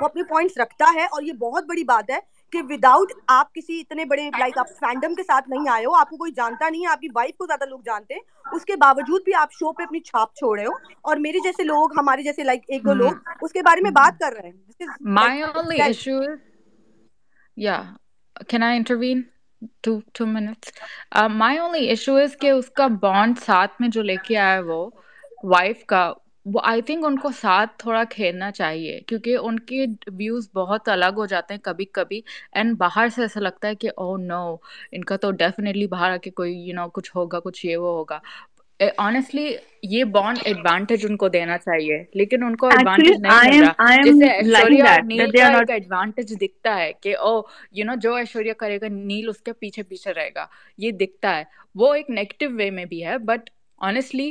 वो अपने पॉइंट्स रखता है और ये बहुत बड़ी बात है कि विदाउट आप किसी इतने बड़े लाइक आप फैंडम के साथ नहीं आए हो आपको कोई जानता नहीं है आपकी वाइफ को ज़्यादा लोग जानते हैं उसके बावजूद भी आप शो पे अपनी छाप छोड़ रहे हो और मेरे जैसे लोग हमारे जैसे लाइक एक दो लोग Hmm. उसके बारे में बात कर रहे हैं issue is, yeah. Can I intervene? Two two minutes. Uh, my only issue उसका बॉन्ड साथ में जो लेके आया वो वाइफ का वो आई थिंक उनको साथ थोड़ा खेलना चाहिए क्योंकि उनके व्यूज़ बहुत अलग हो जाते हैं कभी कभी एंड बाहर से ऐसा लगता है कि ओह नो इनका तो डेफिनेटली बाहर आके कोई यू you नो know, कुछ होगा कुछ ये वो होगा। ऑनेस्टली ये बॉन्ड एडवांटेज उनको देना चाहिए लेकिन उनको एडवांटेज नहीं मिल रहा। जैसे ऐश्वर्या और नील का एक एडवांटेज दिखता है कि ओ यू नो जो ऐश्वर्या करेगा नील उसके पीछे पीछे रहेगा। ये दिखता है। वो एक नेगेटिव वे में भी है बट ऑनेस्टली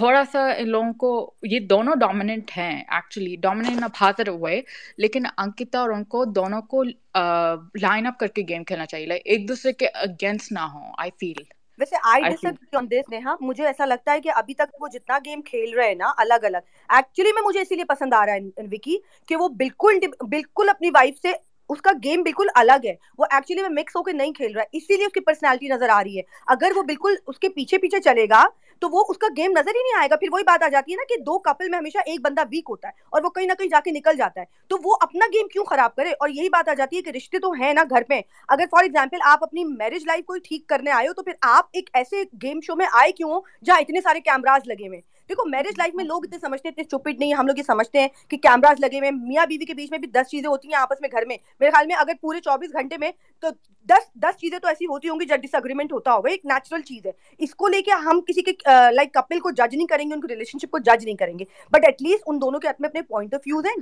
थोड़ा सा इन लोगों को ये दोनों डोमिनेंट हैं actually dominant a positive way लेकिन अंकिता और उनको दोनों को लाइन अप करके गेम खेलना चाहिए। लाइक एक दूसरे के अगेंस्ट ना हो आई फील वैसे I disagree on this Neha मुझे ऐसा लगता है कि अभी तक वो जितना गेम खेल रहे हैं ना अलग अलग एक्चुअली में मुझे इसीलिए पसंद आ रहा है विकी कि वो बिल्कुल बिल्कुल अपनी वाइफ से उसका गेम बिल्कुल अलग है। वो एक्चुअली में मिक्स होकर नहीं खेल रहा है, इसीलिए उसकी पर्सनैलिटी नज़र आ रही है। अगर वो बिल्कुल उसके पीछे पीछे चलेगा तो वो उसका गेम नज़र ही नहीं आएगा। फिर वही बात आ जाती है ना कि दो कपल में हमेशा एक बंदा वीक होता है और वो कहीं ना कहीं जाके निकल जाता है। तो वो अपना गेम क्यों खराब करे? और यही बात आ जाती है कि रिश्ते तो है ना घर पे अगर फॉर एग्ज़ाम्पल आप अपनी मैरिज लाइफ को ठीक करने आए हो तो फिर आप एक ऐसे गेम शो में आए क्यों हो जहाँ इतने सारे कैमराज लगे हुए? देखो मैरिज लाइफ में लोग इतने समझते हैं इतने स्टूपिड नहीं है हम लोग ये समझते हैं कि कैमराज लगे हुए मियाँ बीवी के बीच में भी दस चीज़ें होती हैं आपस में घर में। मेरे ख्याल में अगर पूरे चौबीस घंटे में तो दस दस चीज़ें तो ऐसी होती होंगी जब डिसअग्रीमेंट होता होगा एक नेचुरल चीज़ है। इसको लेके हम किसी के लाइक कपल को जज नहीं करेंगे उनके रिलेशनशिप को जज नहीं करेंगे। बट एटलीस्ट उन दोनों के अपने अपने पॉइंट ऑफ़ व्यूज़ हैं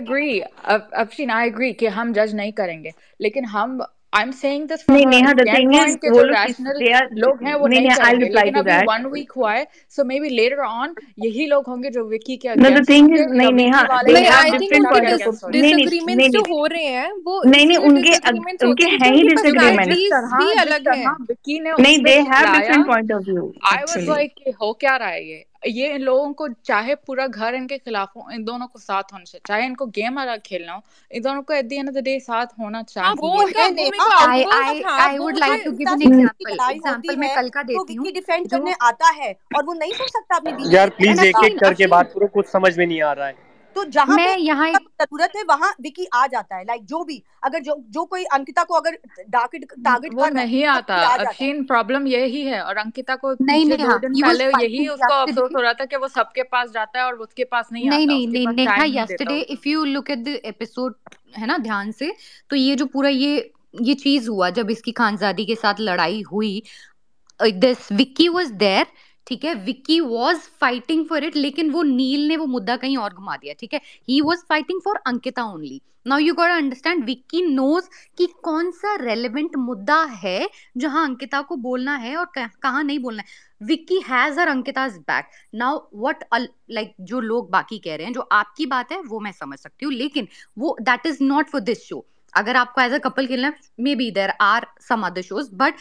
agree. अफशीन आई एग्री कि हम जज नहीं करेंगे। लेकिन हम आई एम सेइंग दिस नहीं नेहा द थिंग इज़ वो जो लोग रैशनल they are लोग हैं वो नहीं आई रिप्लाई लेकिन टू अभी दैट वन वीक हुआ है so maybe later on यही लोग होंगे जो विकी के अगेंस्ट thing होंगे is, नहीं, नेहा, नहीं आई हैं। थिंक different उनके डिसएग्रीमेंट्स नहीं, जो नहीं, हो रहे हैं वो नहीं नहीं उनके डिसएग्रीमेंट्स उनके हैं हैं ही क्योंकि डिसएग्रीमेंट पर्सनालिटीज जिस तरह भी अलग हैं तरह विकी ने नहीं they have different point of view I was like हो क्या रहा है ये? ये इन लोगों को चाहे पूरा घर इनके खिलाफ हो इन दोनों को साथ होना चाहिए। चाहे इनको गेम अलग खेलना हो इन दोनों को at the end of the day साथ होना हाँ चाहिए। I I I would like to give an example Example मैं कल का देती हूँ डिफेंड करने आता है? और वो नहीं सुन सकता अपनी यार प्लीज़ एक एक करके बात करो कुछ समझ में नहीं आ रहा है। तो जहाँ मैं यहाँ ज़रूरत है वहाँ विकी आ जाता है। लाइक जो भी अगर जो जो कोई अंकिता को अगर टारगेट टारगेट वो कर नहीं तो आता। है। अफशीन प्रॉब्लम यही है और अंकिता को नहीं दो नेहा was पहले यही उसको अफसोस हो रहा था कि वो सबके पास जाता है और उसके पास नहीं नहीं आता नहीं नहीं नेहा उसको if you look at the episode है ना ध्यान से तो ये जो पूरा ये ये चीज़ हुआ जब इसकी खानजादी के साथ लड़ाई हुई दिस विक्की वाज देयर ठीक है? Vicky was fighting for it लेकिन वो नील ने वो मुद्दा कहीं और घुमा दिया, ठीक है? He was fighting for Ankita only now you got understand Vicky knows कि कौन सा रेलेवेंट मुद्दा है जहाँ अंकिता को बोलना है और कह- नहीं बोलना है। Vicky has her Ankita's back now what like जो लोग बाकी कह रहे हैं, जो आपकी बात है, वो मैं समझ सकती हूँ, लेकिन वो that is not for this show अगर आपको एज अ कपल खेलना maybe there are some other shows but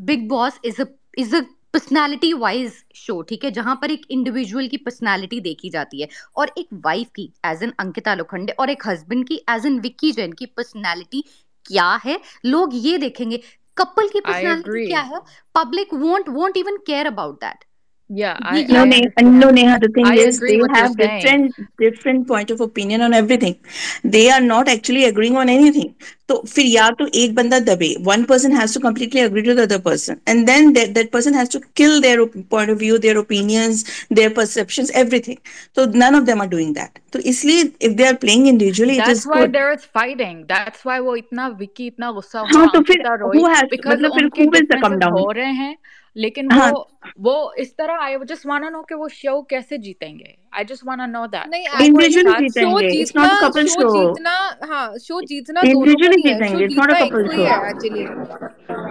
Bigg Boss is a is a personality wise show ठीक है जहाँ पर एक इंडिविजुअल की पर्सनालिटी देखी जाती है और एक वाइफ की एज एन अंकिता लोखंडे और एक हस्बैंड की एज एन विक्की जैन की पर्सनालिटी क्या है? लोग ये देखेंगे कपल की पर्सनालिटी क्या है? Public won't won't even care about that Yeah, I, I, no, I, no, Neha, the thing I is, they have different, different point of opinion on everything. They are not actually agreeing on anything. तो फिर या तो एक बंदा दबे one person has to completely agree to other person and then that person has to kill their point of view their opinions their perception everything तो none of them are doing that तो इसलिए if they are playing individually that's why there is fighting वो इतना विकी इतना गुस्सा हुआ तो फिर वो है मतलब फिर कूबल से कम डाउन हो रहे हैं लेकिन वो वो इस तरह I just want to know कि वो शो कैसे जीतेंगे। I just want to know that show जीतेंगे it's जीतना not a शो जीतना हाँ शो जीतना दोनों है शो जीतेंगे it's not जीतना a एक couple को ही show. है actually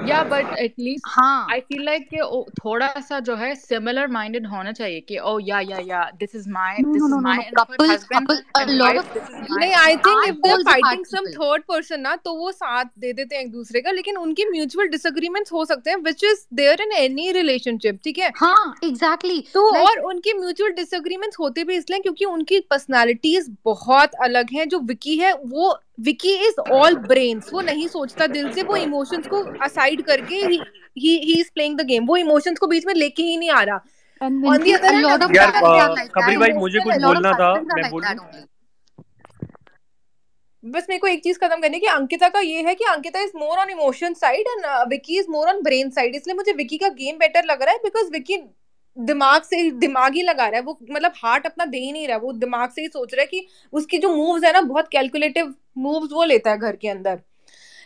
yeah but at least हाँ. आई फील लाइक कि थोड़ा सा जो है सिमिलर माइंडेड होना चाहिए कि ओ yeah yeah yeah this is my this is no no my lot wife of this is नहीं I think if they are fighting some third person ना तो वो साथ दे देते हैं एक दूसरे का लेकिन उनके म्यूचुअल डिसएग्रीमेंट्स हो सकते हैं which is there in any relationship ठीक है? हाँ एग्जैक्टली तो और उनके म्यूचुअल डिसएग्रीमेंट्स होते भी इसलिए क्योंकि उनकी पर्सनालिटीज बहुत अलग हैं। जो विकी है वो विकी इज़ ऑल ब्रेन्स वो नहीं सोचता दिल से वो इमोशंस को असाइड करके he he is playing the game वो इमोशंस को बीच में लेके ही नहीं आ रहा। खबरी भाई, मुझे कुछ बोलना था, मैं बोलूँ? बस मेरे को एक चीज़ खत्म करनी है कि अंकिता का ये है कि Ankita is more on emotion side and Vicky is more on brain side इसलिए मुझे विकी का गेम बेटर लग रहा है बिकॉज़ विकी दिमाग से दिमाग ही लगा रहा है वो मतलब हार्ट अपना दे ही नहीं रहा वो दिमाग से ही सोच रहा है कि उसकी जो मूव्स है ना बहुत कैलकुलेटिव मूव्स वो लेता है घर के अंदर।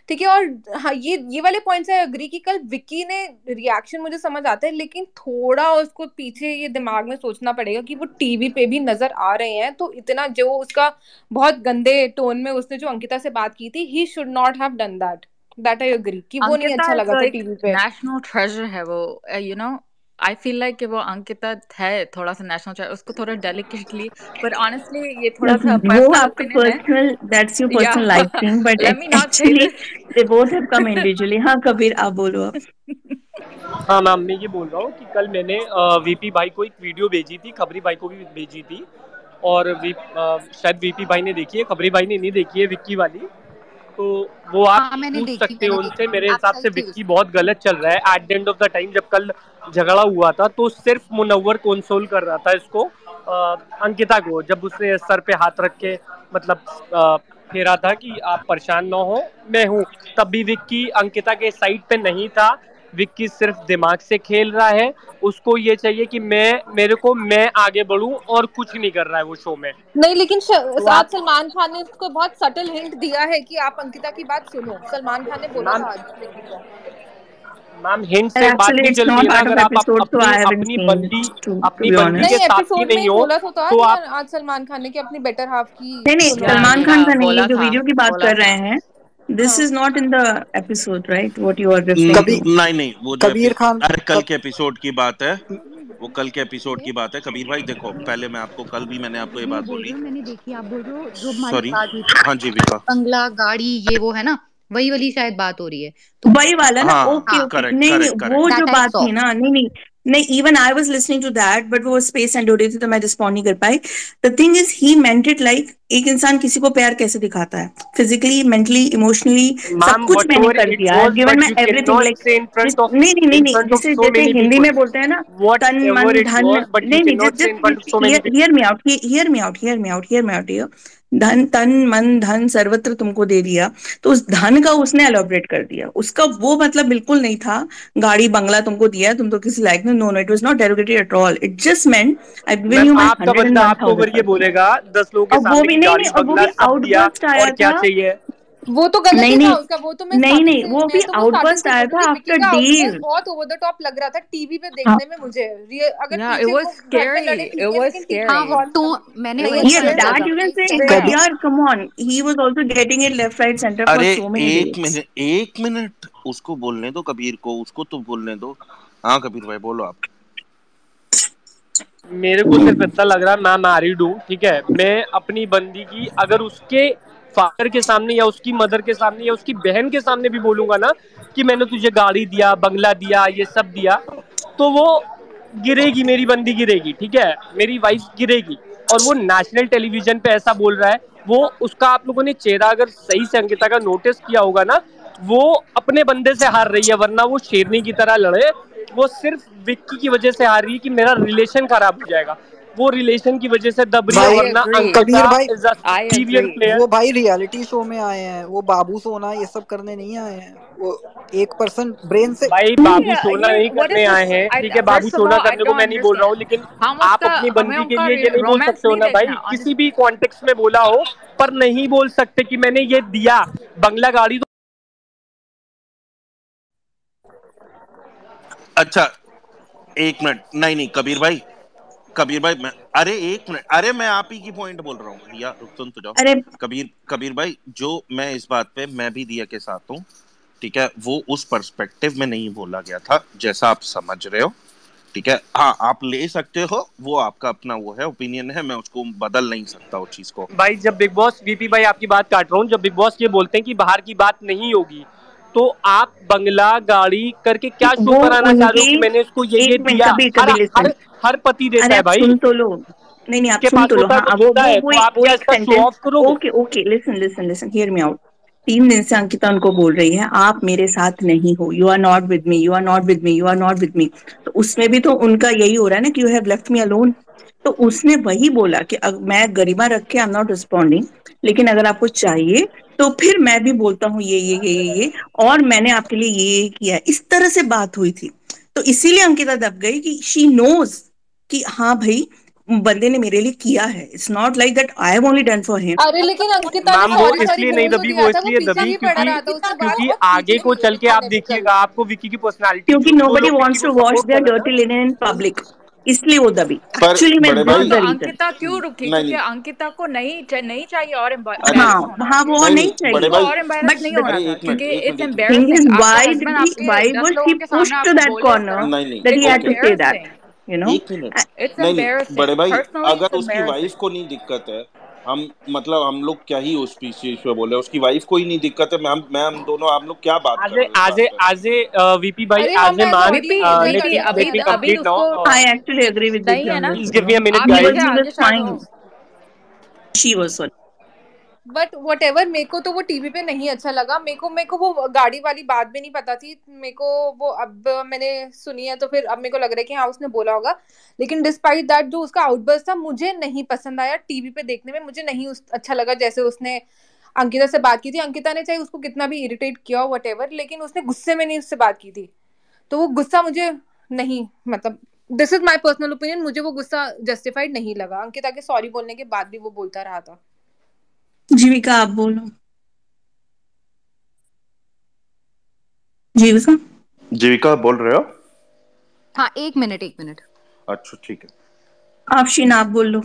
ठीक है और हाँ ये ये वाले पॉइंट्स है अग्री कि कल विक्की ने रिएक्शन मुझे समझ आता है लेकिन थोड़ा उसको पीछे ये दिमाग में सोचना पड़ेगा कि वो टीवी पे भी नज़र आ रहे हैं तो इतना जो उसका बहुत गंदे टोन में उसने जो अंकिता से बात की थी he should not have done that that I agree कि वो नहीं अच्छा लगा था टीवी पे। नेशनल ट्रेजर है वो you know I feel like कि वो अंकिता है थोड़ा सा नेशनल ट्रेजर उसको थोड़ा डेलिकेटली बट ऑनेस्टली ये थोड़ा सा वो पर्सनल आपका personal that's your personal life thing but me not say actually they both have come individually हाँ कबीर आप बोलो आप हाँ मैम मैं ये बोल रहा हूँ कि कल मैंने वीपी भाई को एक वीडियो भेजी थी खबरी भाई को भी भेजी थी और वी, अ, शायद वीपी भाई ने देखी है खबरी भाई ने नहीं देखी है विक्की वाली। तो वो आप हाँ, पूछ सकते हो उनसे। मेरे हिसाब से विक्की बहुत गलत चल रहा है। At the end of the time जब कल झगड़ा हुआ था तो सिर्फ़ मुनवर कंसोल कर रहा था इसको आ, अंकिता को जब उसने सर पे हाथ रख के मतलब फेरा था कि आप परेशान ना हो। मैं हूँ। तब भी विक्की अंकिता के साइड पे नहीं था। विक्की सिर्फ़ दिमाग से खेल रहा है। उसको ये चाहिए कि मैं मेरे को मैं आगे बढ़ूं और कुछ नहीं कर रहा है वो शो में। नहीं लेकिन तो साथ सलमान खान ने उसको बहुत सटल हिंट दिया है कि आप अंकिता की बात सुनो। सलमान खान ने बोला मैम हिंट से बात नहीं चलती है अगर आप so अपनी बंदी अपनी बंदी के साथ ही नहीं हो तो तो आप आज सलमान खान ने कि अपनी बेटर हाफ़ की नहीं नहीं सलमान खान का नहीं जो वीडियो की बात कर रहे हैं। दिस हाँ। Is not in the episode right what you are referring नहीं नहीं वो कबीर खान अरे कल के एपिसोड की बात है। वो कल के एपिसोड की बात है। कबीर भाई देखो पहले मैं आपको कल भी मैंने आपको ये बात बोली मैंने देखी आप बोल रहे हो जो सॉरी बात हाँ जी विका। बंगला गाड़ी ये वो है ना वही वाली शायद बात हो रही है। तो वही वाला ना? हाँ ओके हाँ ओके करेक्ट नहीं नहीं वो जो बात थी ना नहीं नहीं। नहीं even I was listening to that but वो स्पेस एंड हो रही थी तो मैं रिस्पॉन्ड नहीं कर पाई the thing is he meant it like एक इंसान किसी को प्यार कैसे दिखाता है फिजिकली मेंटली इमोशनली सब कुछ मैंने कर दिया गिवन मैं एवरीथिंग लाइक नहीं नहीं नहीं नहीं जिसे जैसे हिंदी में बोलते हैं ना तन मन धन नहीं नहीं just hear me out hear me out hear me out hear me out धन तन मन धन सर्वत्र तुमको दे दिया। तो उस धन का उसने एलोबरेट कर दिया। उसका वो मतलब बिल्कुल नहीं था गाड़ी बंगला तुमको दिया तुम तो किसी like no no it was not derogated at all it just meant I given you my आपका बंदा आपको अगर ये बोलेगा दस लोगों के सामने वो भी नहीं नहीं और वो भी आउटबर्स्ट आया क्या था। चाहिए? वो तो गलत नहीं था नहीं। उसका वो तो मैं नहीं नहीं वो भी तो आउटबर्स्ट आया था आफ्टर डेज़ बहुत ओवर द टॉप लग रहा था टीवी पे हाँ। देखने में मुझे। अगर Yeah, it पीछे was वो घर पे scary. लड़े ठीक It है was लेकिन टीवी हाँ पे scary. बहुत तो मैंने बोला लगा that था। you can say, कबीर हाँ on. He was also getting it left, right, center for अरे एक मिनट एक मिनट। उसको बोलने दो कबीर को उसको तो बोलने दो। हाँ कबीर भाई बोलो आप। मेरे को सिर्फ़ इतना लग रहा ना नारी डू ठीक है? मैं अपनी बंदी की अगर उसके फादर के सामने या उसकी मदर के सामने या उसकी बहन के सामने भी बोलूँगा ना कि मैंने तुझे गाड़ी दिया, बंगला दिया, ये सब दिया तो वो गिरेगी, मेरी बंदी गिरेगी, ठीक है? मेरी वाइफ गिरेगी। और वो नेशनल टेलीविज़न पे ऐसा बोल रहा है, वो उसका आप लोगों ने चेहरा अगर सही से, अंकिता का नोटिस किया होगा ना, वो अपने बंदे से हार रही है, वरना वो शेरनी की तरह लड़े, वो सिर्फ़ विक्की की वजह से हार रही है कि मेरा रिलेशन खराब हो जाएगा। वो रिलेशन की वजह से दब रही है वरना कबीर भाई. प्लेयर वो भाई रियलिटी शो में आए हैं वो बाबू सोना ये सब करने नहीं आए हैं। वो एक पर्सन ब्रेन से भाई बाबू सोना नहीं करने आए हैं। ठीक है बाबू सोना करने को मैं नहीं बोल रहा हूँ लेकिन आप अपनी बंदी के लिए ये नहीं बोल सकते हो ना भाई। किसी भी कॉन्टेक्स्ट में बोला हो पर नहीं बोल सकते कि मैंने ये दिया। बंगला गाड़ी तो अच्छा एक मिनट। नहीं नहीं कबीर भाई कबीर भाई मैं अरे एक मिनट अरे मैं आप ही की पॉइंट बोल रहा हूँ। रुक सुन तो जाओ। अरे कबीर कबीर भाई जो मैं इस बात पे मैं भी दिया के साथ हूँ ठीक है? वो उस पर्सपेक्टिव में नहीं बोला गया था जैसा आप समझ रहे हो ठीक है? हाँ आप ले सकते हो वो आपका अपना वो है ओपिनियन है मैं उसको बदल नहीं सकता उस चीज़ को। भाई जब बिग बॉस वीपी भाई आपकी बात काट रहा हूँ जब बिग बॉस ये बोलते हैं कि बाहर की बात नहीं होगी तो आप बंगला गाड़ी करके क्या शो कराना चाह रहे हो मैंने इसको ये ये दिया? हर, हर, हर पति देता है भाई। तो लो। नहीं नहीं आप सुन तो लो। हाँ तो वो वो आप क्या इसका show off करोगे? Okay okay listen listen listen hear me out तीन दिन से अंकिता उनको बोल रही है आप मेरे साथ नहीं हो। You are not with me you are not with me you are not with me तो उसमें भी तो उनका यही हो रहा है ना कि you have left me alone तो उसने वही बोला कि मैं गरिमा रख के आई एम नॉट रिस्पॉन्डिंग लेकिन अगर आपको चाहिए तो फिर मैं भी बोलता हूँ ये ये ये ये ये। और मैंने आपके लिए ये ये किया इस तरह से बात हुई थी। तो इसीलिए अंकिता दब गई कि शी नोज़ कि हाँ भाई बंदे ने मेरे लिए किया है। It's not like that I have only done for him अरे लेकिन अंकिता मैम वो इसलिए नहीं दबी वो इसलिए दबी क्योंकि क्योंकि आगे को चल के आप देखिएगा आपको विकी की पर्सनालिटी क्योंकि nobody wants to wash their dirty linen in public इसलिए वो दबी। एक्चुअली मैं बहुत डरी अंकिता क्यों रुकी? क्योंकि अंकिता को नहीं नहीं चाहिए और एम्बॉय हाँ वो नहीं चाहिए। और एम्बॉय नहीं हो रहा क्योंकि इस एम्बॉय इस वाइड भी वाइड वो push to that corner that he had to say that you know it's एम्बॉय बड़े भाई अगर उसकी वाइफ को नहीं दिक्कत है हम मतलब हम लोग क्या ही उस चीज़ पे बोले उसकी वाइफ को ही नहीं दिक्कत है मैं हम मैं हम दोनों आप लोग क्या बात कर आजे, रहे हैं आजे आज वीपी भाई आजे मान अभी अभी let कर me सकते let me give me a minute guys she was agree but whatever मेरे को तो वो टीवी पे नहीं अच्छा लगा। मेरे को मेरे को वो गाड़ी वाली बात भी नहीं पता थी। मेरे को वो अब मैंने सुनी है तो फिर अब मेरे को लग रहा है कि हाँ उसने बोला होगा। लेकिन डिस्पाइट दैट जो उसका आउटबर्स था मुझे नहीं पसंद आया टीवी पे देखने में। मुझे नहीं उस, अच्छा लगा जैसे उसने अंकिता से बात की थी। अंकिता ने चाहे उसको कितना भी इरिटेट किया वट एवर लेकिन उसने गुस्से में नहीं उससे बात की थी। तो वो गुस्सा मुझे नहीं मतलब this is my personal opinion मुझे वो गुस्सा जस्टिफाइड नहीं लगा। अंकिता के सॉरी बोलने के बाद भी वो बोलता रहा था। जीविका आप बोलो। जीविका जीविका बोल रहे हो? हाँ एक मिनट एक मिनट। अच्छा ठीक है। आप शीना आप बोल लो।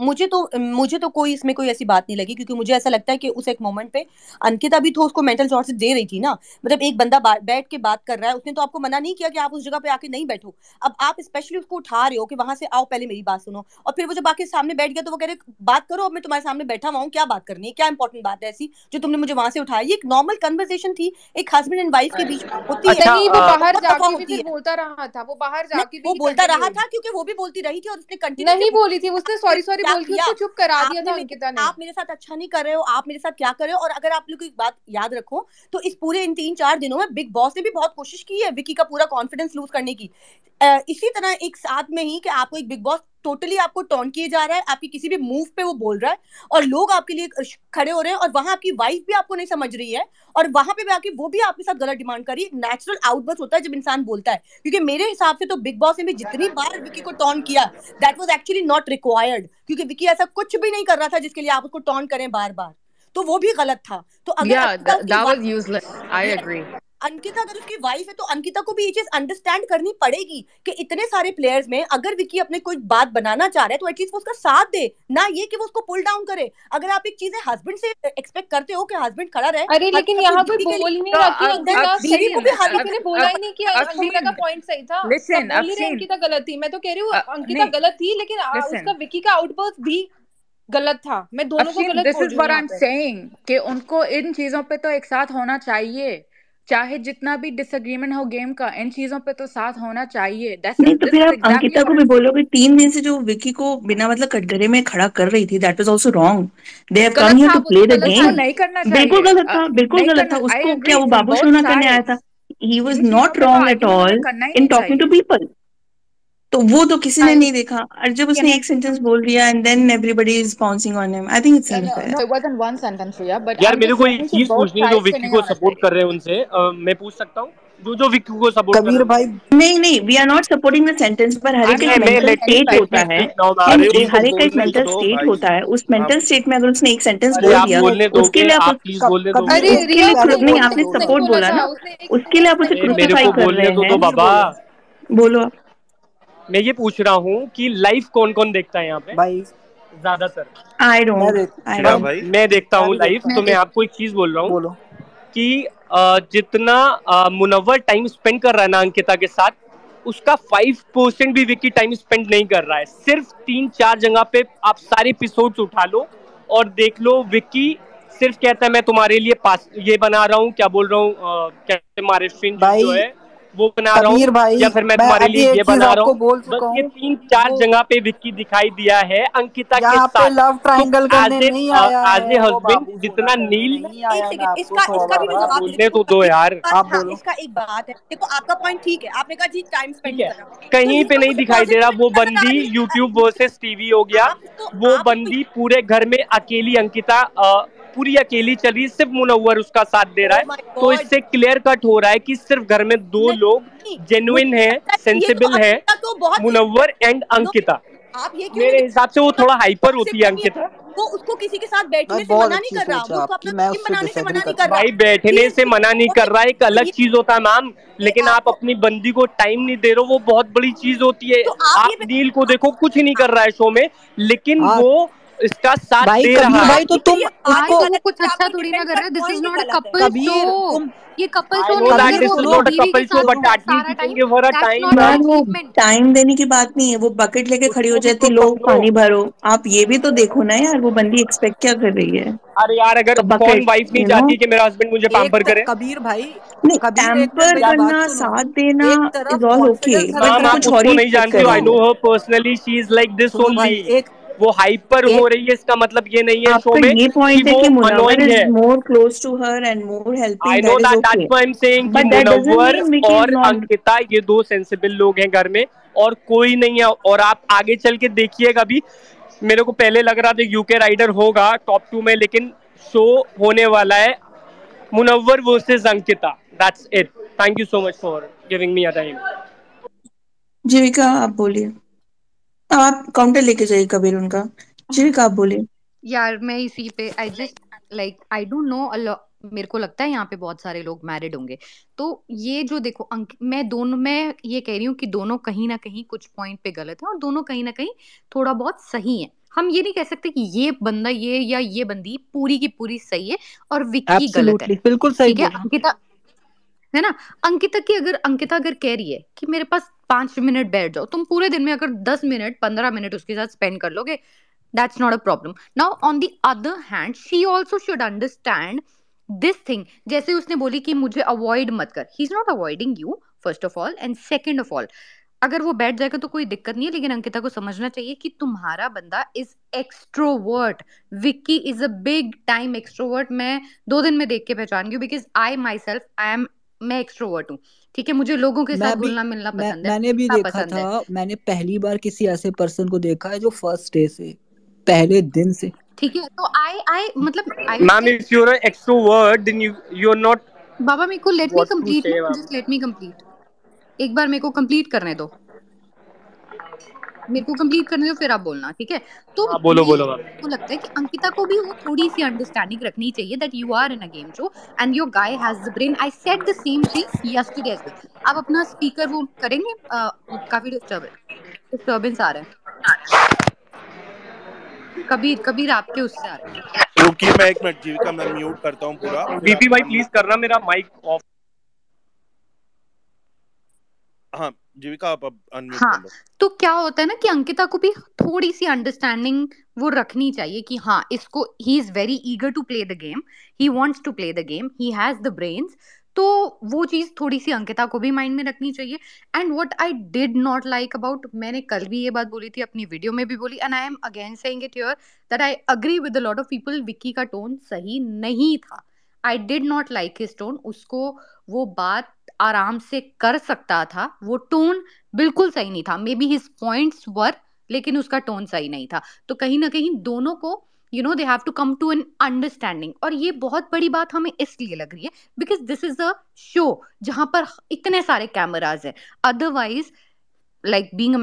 मुझे तो मुझे तो कोई इसमें कोई ऐसी बात नहीं लगी क्योंकि मुझे ऐसा लगता है कि उस एक मोमेंट पे अंकिता भी तो उसको मेंटल टॉर्चर दे रही थी ना। मतलब एक बंदा बैठ के बात कर रहा है उसने तो आपको मना नहीं किया कि आप उस जगह पे आके नहीं बैठो। अब आप स्पेशली उसको उठा रहे हो कि वहाँ से आओ पहले मेरी बात सुनो। और फिर वो जब आके सामने बैठ गया तो वो कह रहे बात करो अब मैं तुम्हारे सामने बैठा हुआ हूँ क्या बात करनी है? क्या इंपॉर्टेंट बात है ऐसी जो तुमने मुझे वहाँ से उठाया? ये एक नॉर्मल कन्वर्सेशन थी एक हस्बैंड एंड वाइफ के बीच होती है। अच्छा, वो बाहर जाके है। बोलता रहा था वो बाहर जाके वो बोलता रहा था क्योंकि वो भी बोलती रही थी और उसने कंटिन्यू नहीं बोली थी उसने सॉरी सॉरी बोल के उसको चुप करा दिया था अंकिता ने। आप मेरे साथ अच्छा नहीं कर रहे हो आप मेरे साथ क्या कर रहे हो? और अगर आप लोग एक बात याद रखो तो इस पूरे इन तीन चार दिनों में बिग बॉस ने भी बहुत कोशिश की है विकी का पूरा कॉन्फिडेंस लूज करने की। इसी तरह एक साथ में ही कि आपको एक बिग बॉस टोटली आपको टॉन किए जा रहा है आपकी किसी भी मूव पे वो बोल रहा है और लोग आपके लिए खड़े हो रहे हैं और वहाँ आपकी वाइफ भी आपको नहीं समझ रही है और वहाँ पे भी आके वो भी आपके साथ गलत डिमांड कर रही है। नेचुरल आउटबर्स्ट होता है जब इंसान बोलता है। क्योंकि मेरे हिसाब से तो बिग बॉस ने भी जितनी बार विकी को टॉन किया that was actually not required क्योंकि विकी ऐसा कुछ भी नहीं कर रहा था जिसके लिए आप उसको टॉन करें बार बार तो वो भी गलत था। तो अगर Yeah, that, that was useless. I agree. Ankita अगर उसकी वाइफ है तो अंकिता को भी ये चीज़ अंडरस्टैंड करनी पड़ेगी कि इतने सारे प्लेयर्स में अगर विकी अपने कोई बात बनाना चाह रहा है तो एटलीस्ट वो उसका साथ दे ना ये कि वो उसको पुल डाउन करे। अगर आप एक चीज़ है हस्बैंड से एक्सपेक्ट करते हो कि हस्बैंड खड़ा रहे अरे लेकिन यहाँ लिए- बोल ही नहीं रहा कि अंकिता सही को भी है। हानि- किसी बोला ही नहीं कि अंकिता का पॉइंट सही था। ही अंकिता गलत थी। मैं तो कह रही हूँ अंकिता गलत थी लेकिन उसका विकी का आउटबर्स्ट भी गलत था। मैं दोनों को गलत हूँ what यहाँ I'm पे। saying कि उनको इन चीज़ों पे तो एक साथ होना चाहिए। चाहे जितना भी डिसएग्रीमेंट हो गेम का इन चीज़ों पे तो साथ होना चाहिए। That's नहीं तो फिर आप exactly अंकिता को भी बोलो बोलोगे तीन दिन से जो विकी को बिना मतलब कटघरे में खड़ा कर रही थी that was also wrong they have come here to play तो द गेम नहीं करना बिल्कुल गलत था बिल्कुल गलत था। उसको क्या वो बाबू सोना करने आया था? ही वाज नॉट तो wrong at all in talking to people तो वो तो किसी ने नहीं देखा। और जब उसने एक सेंटेंस बोल दिया and then everybody is bouncing on him I think it's unfair no, it wasn't one sentence, Riya, but यार मेरे को एक चीज़ पूछनी है जो विक्की को सपोर्ट कर रहे हैं उनसे। मैं पूछ सकता हूँ? जो जो विक्की को सपोर्ट कबीर भाई नहीं नहीं we are not supporting the sentence पर हर एक मेंटल स्टेट होता है। हर एक का एक मेंटल स्टेट होता है। उस मेंटल स्टेट में अगर उसने एक सेंटेंस बोल दिया उसके लिए आप प्लीज़ बोलने दो अरे उसके लिए नहीं, आपने नहीं बोला ना, उसके लिए आप उसे बोला क्रूसिफाई कर रहे हैं। तो बाबा। बोलो आप। मैं ये पूछ रहा हूँ कि लाइव कौन कौन देखता है यहाँ पे? भाई। ज़्यादातर। आई डोंट क्या मैं देखता हूँ लाइव तो मैं आपको एक चीज़ बोल रहा हूँ कि जितना मुनव्वर टाइम स्पेंड कर रहा है ना अंकिता के साथ उसका फाइव परसेंट भी विक्की टाइम स्पेंड नहीं कर रहा है। सिर्फ़ तीन चार जगह पे आप सारे एपिसोड्स उठा लो और देख लो विक्की सिर्फ़ कहता है मैं तुम्हारे लिए पास ये बना रहा हूँ क्या बोल रहा हूँ मारे जो है? वो बना रहा हूँ या फिर मैं तुम्हारे लिए ये बना रहा हूँ। बस ये तीन चार जगह पे विक्की दिखाई दिया है अंकिता के साथ। लव तो एज ए है हस्बैंड जितना नील दे बोलने तो दो यार। आप हाँ बोलो। इसका एक बात है। देखो आपका पॉइंट ठीक है। आपने कहा जी टाइम स्पेंड है। तो कहीं पे तो नहीं दिखाई दे रहा वो बंदी यूट्यूब वर्सेस टीवी हो गया। तो वो तो बंदी पूरे घर में अकेली अंकिता पूरी अकेली चल रही है सिर्फ़ मुनव्वर उसका साथ दे रहा है। माय तो इससे क्लियर कट हो रहा है कि सिर्फ़ घर में दो लोग नहीं जेन्युइन मुझे है लगता तो सेंसिबल है तो मुनव्वर एंड अंकिता। आप ये क्यों मेरे हिसाब से वो थोड़ा हाइपर होती है अंकिता। वो उसको किसी के साथ भाई बैठने से मना नहीं कर रहा है वो अपना बनाने से मना नहीं कर रहा। भाई बैठने से मना नहीं कर रहा एक अलग चीज़ होता है मैम। लेकिन आप अपनी बंदी को टाइम नहीं दे रहे हो वो बहुत बड़ी चीज़ होती है। तो आप नील को देखो कुछ नहीं कर रहा है शो में लेकिन हाँ। वो इसका साथ भाई दे कबीर रहा भाई तो तुम ये उसको कुछ अच्छा थोड़ी ना कर रहा है this is not a couple show ये कपल शो नहीं that अगर this वो is अपनी not a बीवी के couple show, साथ but होता at least सारा you टाइम नॉट टाइम देने की बात नहीं है वो बकेट लेके खड़ी हो जाती तो लो समझो पानी भरो। आप ये भी तो देखो ना यार वो बंदी एक्सपेक्ट क्या कर रही है? अरे यार अगर कौन वाइफ नहीं चाहती कि मेरा हस्बैंड मुझे पैम्पर करे? कबीर भाई नहीं पैम्पर करना साथ देना इज़ ऑल ओके बट कुछ और ही नहीं जानती I know her personally she is like this only एक वो हाइपर हो रही है इसका मतलब ये नहीं है शो में ये कि पॉइंट है वो कि मुनव्वर अनोइंग इज़ है। More close to her and more I know that that's why I am saying कि मुनव्वर और अंकिता ये दो सेंसिबल लोग हैं घर में और कोई नहीं है। और आप आगे चल के देखिएगा भी मेरे को पहले लग रहा था यूके राइडर होगा टॉप टू में लेकिन शो होने वाला है Munawar versus Ankita that's it thank you so much for giving me a time Jeevika आप बोलिए। अब आप काउंटर लेके जाइए कबीर उनका। जीविका आप बोलिए। यार मैं इसी पे I just like I don't know मेरे को लगता है यहाँ पे बहुत सारे लोग मैरिड होंगे। तो ये जो देखो अंक मैं दोनों मैं ये कह रही हूँ कि दोनों कहीं ना कहीं कुछ पॉइंट पे गलत है और दोनों कहीं ना कहीं थोड़ा बहुत सही है। हम ये नहीं कह सकते कि ये बंदा ये या ये बंदी पूरी की पूरी सही है और विक्की गलत है। बिल्कुल सही ठीक है अंकिता है ना? अंकिता की अगर, अंकिता अगर कह रही है कि मेरे पास पाँच मिनट बैठ जाओ, तुम पूरे दिन में अगर दस मिनट, पंद्रह मिनट उसके साथ स्पेंड कर लोगे that's not a problem now on the other hand she also should understand this thing जैसे उसने बोली कि मुझे अवॉइड मत कर। He is not avoiding you first of all and second of all अगर वो बैठ जाएगा तो कोई दिक्कत नहीं है, लेकिन अंकिता को समझना चाहिए कि तुम्हारा बंदा is extrovert Vicky is a big time extrovert मैं दो दिन में देख के पहचान गई because I myself I am मैं एक्सट्रोवर्ट हूँ ठीक है? मुझे लोगों के साथ भी घुलना मिलना मैं पसंद है। मैंने भी ना देखा पसंद है। था मैंने पहली बार किसी ऐसे पर्सन को देखा है जो फ़र्स्ट डे से पहले दिन से। ठीक है तो आई आई मतलब I ma'am if you are extrovert then you you are not बाबा मेरे को let me complete just let me complete एक बार मेरे को कंप्लीट करने दो। मेरे को कंप्लीट करने दो फिर आप बोलना ठीक है? तो हाँ बोलो बोलो मैम मेरे को लगता है कि अंकिता को भी वो थोड़ी सी अंडरस्टैंडिंग रखनी चाहिए that you are in a game show and your guy has the brain I said the same thing yesterday as well आप अपना स्पीकर वो करेंगे? काफ़ी डिस्टर्ब डिस्टर्बेंस आ रहा है। कबीर कबीर आपके उससे आ रहा है। रुकिए मैं एक मिनट जीविका मैं म्यूट करता हूँ पूरा। आप भाई प्लीज़ करना मेरा माइक ऑफ़ हाँ जीविका आप अब अनम्यूट हाँ कर लो। तो क्या होता है ना कि अंकिता को भी थोड़ी सी अंडरस्टैंडिंग वो रखनी चाहिए कि हाँ इसको he is very eager to play the game he wants to play the game he has the brains तो वो चीज़ थोड़ी सी अंकिता को भी माइंड में रखनी चाहिए. And what I did not like about मैंने कल भी ये बात बोली थी अपनी वीडियो में भी बोली and I am again saying it here that I agree with a lot of people Vicky का टोन सही नहीं था. I did not like his tone उसको वो बात आराम से कर सकता था। वो टोन बिल्कुल सही नहीं था। Maybe his points were लेकिन उसका टोन सही नहीं था। तो कहीं ना कहीं दोनों को you know they have to come to an understanding और ये बहुत बड़ी बात हमें इसलिए लग रही है because this is a show जहाँ पर इतने सारे कैमराज हैं। Otherwise like being